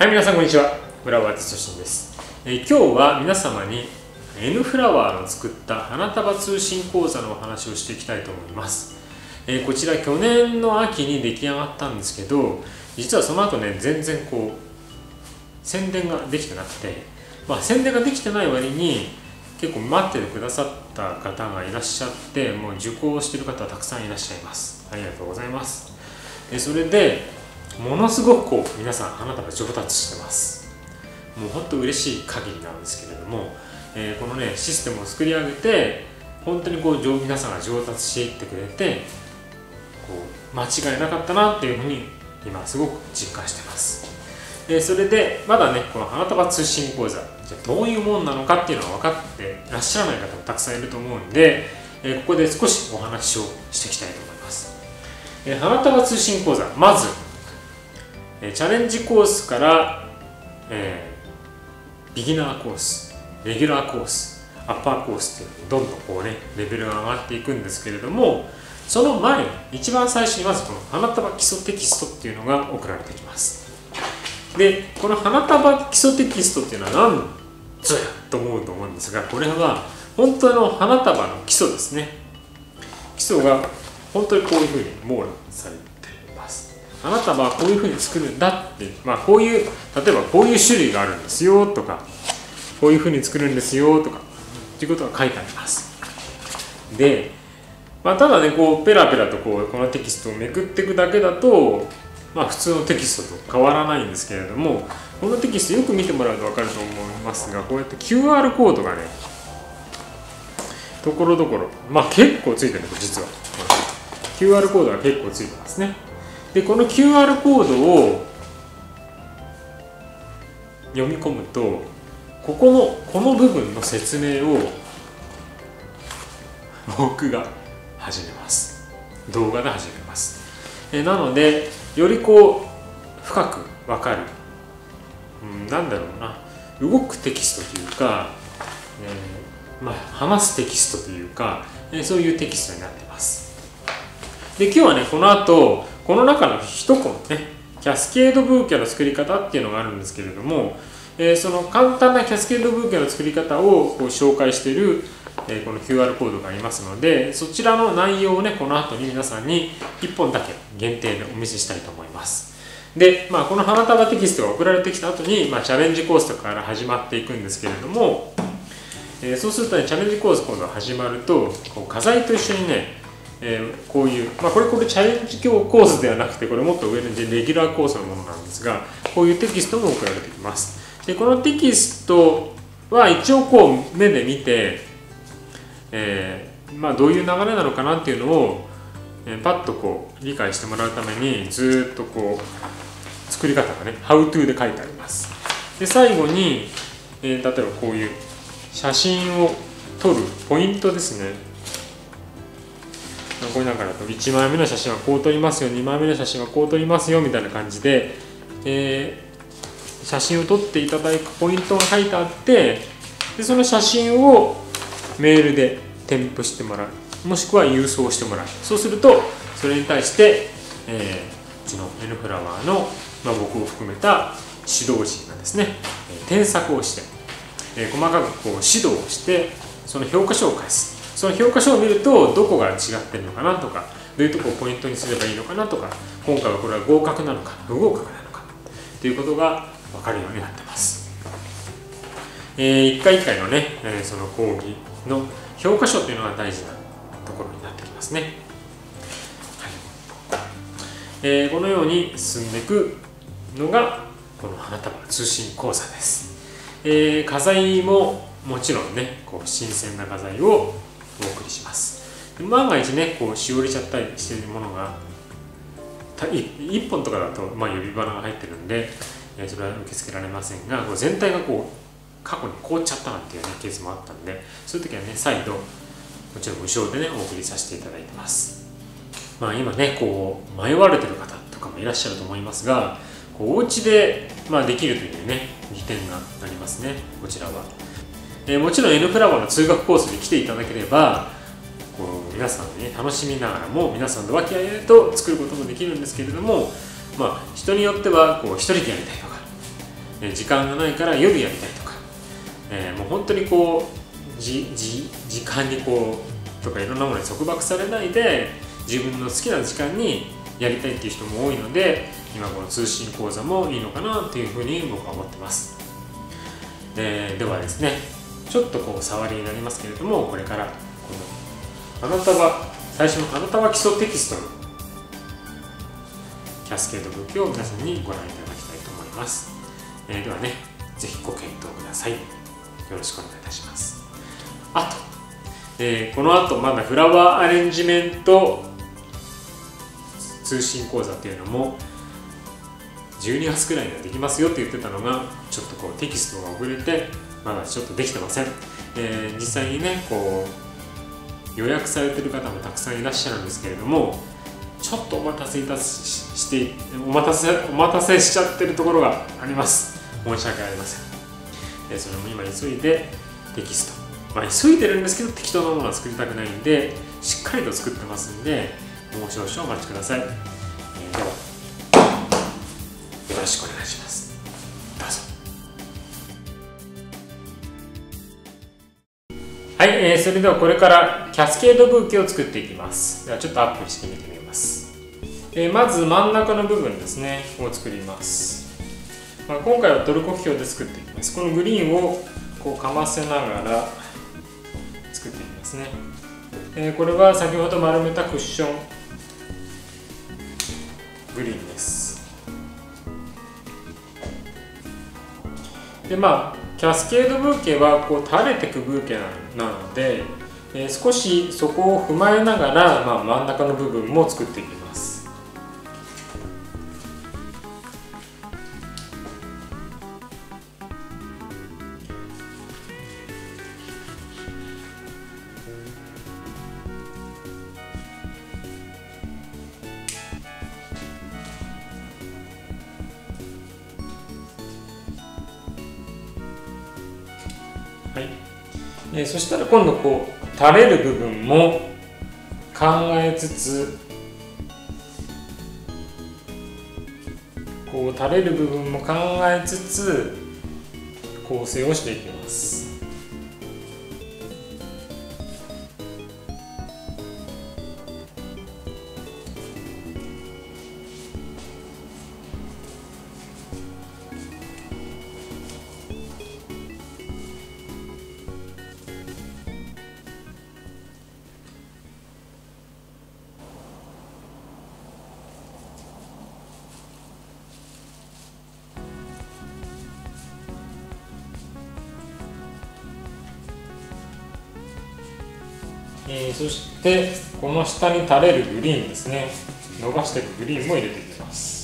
はい皆さんこんにちは。フラワー哲信です、えー、今日は皆様に N フラワーの作った花束通信講座のお話をしていきたいと思います、えー、こちら去年の秋に出来上がったんですけど実はその後ね全然こう宣伝ができてなくてまあ宣伝ができてない割に結構待っててくださった方がいらっしゃってもう受講してる方はたくさんいらっしゃいます。ありがとうございます。でそれでものすごくこう皆さん花束上達してます。もうほんと嬉しい限りなんですけれども、えー、このねシステムを作り上げて本当にこう皆さんが上達していってくれてこう間違いなかったなっていうふうに今すごく実感してます。でそれでまだねこの花束通信講座じゃどういうもんなのかっていうのは分かってらっしゃらない方もたくさんいると思うんで、え、ここで少しお話をしていきたいと思います、え、花束通信講座まずえチャレンジコースから、えー、ビギナーコースレギュラーコースアッパーコースっていうどんどんこうねレベルが上がっていくんですけれどもその前に一番最初にまずこの花束基礎テキストっていうのが送られてきます。でこの花束基礎テキストっていうのは何ぞやと思うと思うんですがこれは本当の花束の基礎ですね。基礎が本当にこういうふうに網羅されてあなたはこういうふうに作るんだって、まあ、こういう例えばこういう種類があるんですよとかこういうふうに作るんですよとかっていうことが書いてあります。で、まあ、ただねこうペラペラとこうこのテキストをめくっていくだけだと、まあ、普通のテキストと変わらないんですけれどもこのテキストよく見てもらうと分かると思いますがこうやって QR コードがねところどころまあ結構ついてるんです実は。QR コードが結構ついてますね。でこの QR コードを読み込むとここのこの部分の説明を僕が始めます。動画で始めます。えなのでよりこう深く分かる、うん、なんだろうな。動くテキストというか、えー、まあ、話すテキストというか、えそういうテキストになってます。で今日はねこの後この中の一コマねキャスケードブーケの作り方っていうのがあるんですけれども、えー、その簡単なキャスケードブーケの作り方をこう紹介している、えー、この QR コードがありますのでそちらの内容をねこの後に皆さんに1本だけ限定でお見せしたいと思います。で、まあ、この花束テキストが送られてきた後に、まあ、チャレンジコースとかから始まっていくんですけれども、えー、そうするとねチャレンジコース今度始まるとこう画材と一緒にねえー、こういう、まあ、これこれチャレンジコースではなくてこれもっと上のレギュラーコースのものなんですがこういうテキストも送られてきます。でこのテキストは一応こう目で見て、えー、まあ、どういう流れなのかなっていうのを、えー、パッとこう理解してもらうためにずっとこう作り方がね「How to」で書いてあります。で最後に、え、例えばこういう写真を撮るポイントですね。これなんかだと1枚目の写真はこう撮りますよ2枚目の写真はこう撮りますよみたいな感じで、えー、写真を撮っていただくポイントが書いてあってでその写真をメールで添付してもらう。もしくは郵送してもらう。そうするとそれに対して、えー、うちの N フラワーの、まあ、僕を含めた指導陣がですね添削をして、えー、細かくこう指導をしてその評価書を返す。その評価書を見るとどこが違ってるのかなとかどういうとこをポイントにすればいいのかなとか今回はこれは合格なのか不合格なのかということが分かるようになってます、えー、一回一回のね、えー、その講義の評価書というのが大事なところになってきますね、はい。えー、このように進んでいくのがこの花束通信講座です、えー、画材ももちろんねこう新鮮な画材をお送りします。万が一ねこうしおれちゃったりしてるものが1本とかだと、まあ、指花が入ってるんで、それは受け付けられませんがこう全体がこう過去に凍っちゃったなんていう、ね、ケースもあったんでそういう時はね再度もちろん無償でねお送りさせていただいてます。まあ今ねこう迷われてる方とかもいらっしゃると思いますがこうお家で、まあ、できるというね利点がありますねこちらは。えー、もちろん N フラワーの通学コースに来ていただければこう皆さんね楽しみながらも皆さんの和気あいあいと作ることもできるんですけれどもまあ人によってはこう一人でやりたいとかえ時間がないから夜やりたいとか、えー、もう本当にこうじじ時間にこうとかいろんなものに束縛されないで自分の好きな時間にやりたいっていう人も多いので今この通信講座もいいのかなっていうふうに僕は思ってます、えー、ではですねちょっとこう触りになりますけれどもこれからこのあなたは最初のあなたは基礎テキストのキャスケード武器を皆さんにご覧いただきたいと思います、えー、ではねぜひご検討ください。よろしくお願いいたします。あと、えー、この後まだフラワーアレンジメント通信講座っていうのも12月くらいにはできますよって言ってたのがちょっとこうテキストが遅れてまだちょっとできてません、えー、実際にねこう予約されてる方もたくさんいらっしゃるんですけれどもちょっとお待たせいたししてお待たせお待たせしちゃってるところがあります。申し訳ありません、えー、それも今急いでテキスト。まあ急いでるんですけど適当なものは作りたくないんでしっかりと作ってますんでもう少々お待ちください、えー、ではよろしくお願いします。い、え、それではこれからキャスケードブーケを作っていきます。ではちょっとアップしてみてみます、えー、まず真ん中の部分ですね。を作ります、まあ、今回はトルコ表で作っていきます。このグリーンをこうかませながら作っていきますね、えー、これは先ほど丸めたクッショングリーンです。でまあキャスケードブーケはこう垂れてくブーケなので、えー、少しそこを踏まえながら、まあ、真ん中の部分も作っていく。はい。えー、そしたら今度こう垂れる部分も考えつつこう垂れる部分も考えつつ構成をしていきます。えー、そしてこの下に垂れるグリーンですね。伸ばしていくグリーンも入れていきます。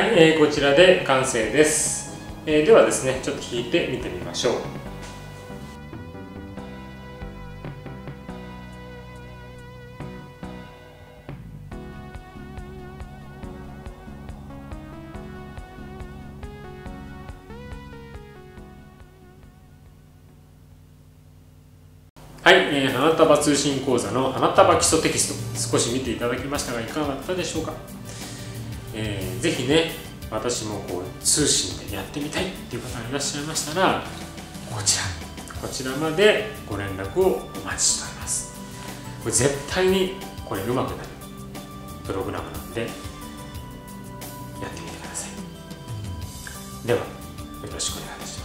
はい、えー、こちらで完成です、えー、ではですねちょっと引いてみてみましょう。はい、えー、花束通信講座の花束基礎テキスト少し見ていただきましたがいかがだったでしょうか？えー、ぜひね私もこう通信でやってみたいっていう方がいらっしゃいましたらこちらこちらまでご連絡をお待ちしております。これ絶対にこれうまくなるプログラムなんでやってみてください。ではよろしくお願いします。